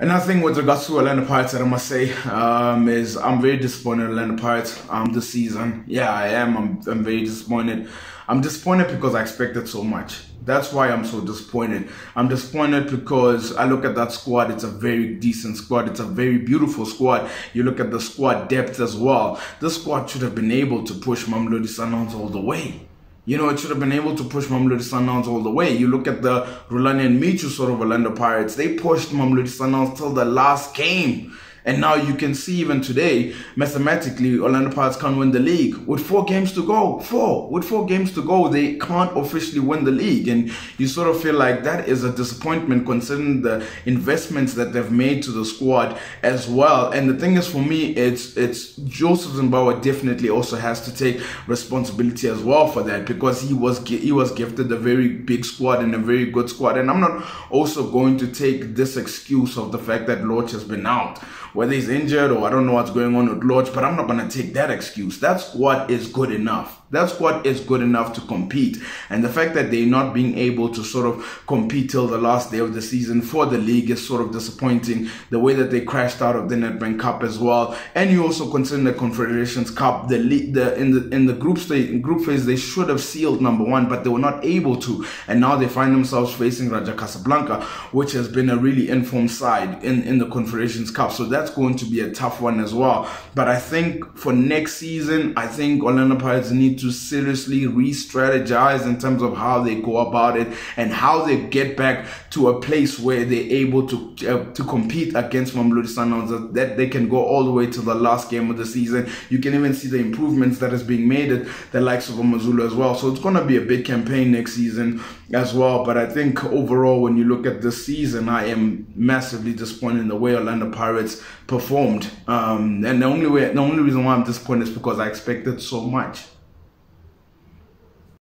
Another thing with regards to Orlando Pirates that I must say um, is I'm very disappointed in Pirates um, this season. Yeah, I am. I'm, I'm very disappointed. I'm disappointed because I expected so much. That's why I'm so disappointed. I'm disappointed because I look at that squad. It's a very decent squad. It's a very beautiful squad. You look at the squad depth as well. This squad should have been able to push Mamelodi Sundowns all the way. You know, it should have been able to push Mamelodi Sundowns all the way. You look at the Rhulani and Micho sort of Orlando Pirates. They pushed Mamelodi Sundowns till the last game. And now you can see even today, mathematically, Orlando Pirates can't win the league. With four games to go, four, with four games to go, they can't officially win the league. And you sort of feel like that is a disappointment considering the investments that they've made to the squad as well. And the thing is for me, it's, it's Josef Zinnbauer definitely also has to take responsibility as well for that because he was, he was gifted a very big squad and a very good squad. And I'm not also going to take this excuse of the fact that Lorch has been out whether he's injured or I don't know what's going on with Lorch, but I'm not going to take that excuse. That's what is good enough. That's what is good enough to compete. And the fact that they're not being able to sort of compete till the last day of the season for the league is sort of disappointing. The way that they crashed out of the Nedbank Cup as well. And you also consider the Confederations Cup, the league, the in the in the group stage group phase, they should have sealed number one, but they were not able to. And now they find themselves facing Raja Casablanca, which has been a really informed side in, in the Confederations Cup. So that's going to be a tough one as well. But I think for next season, I think Orlando Pirates need to seriously re-strategize in terms of how they go about it and how they get back to a place where they're able to uh, to compete against Mamelodi Sundowns that they can go all the way to the last game of the season. You can even see the improvements that is being made at the likes of Amazulu as well. So it's going to be a big campaign next season as well. But I think overall, when you look at this season, I am massively disappointed in the way Orlando Pirates performed. Um, and the only way, the only reason why I'm disappointed is because I expected so much.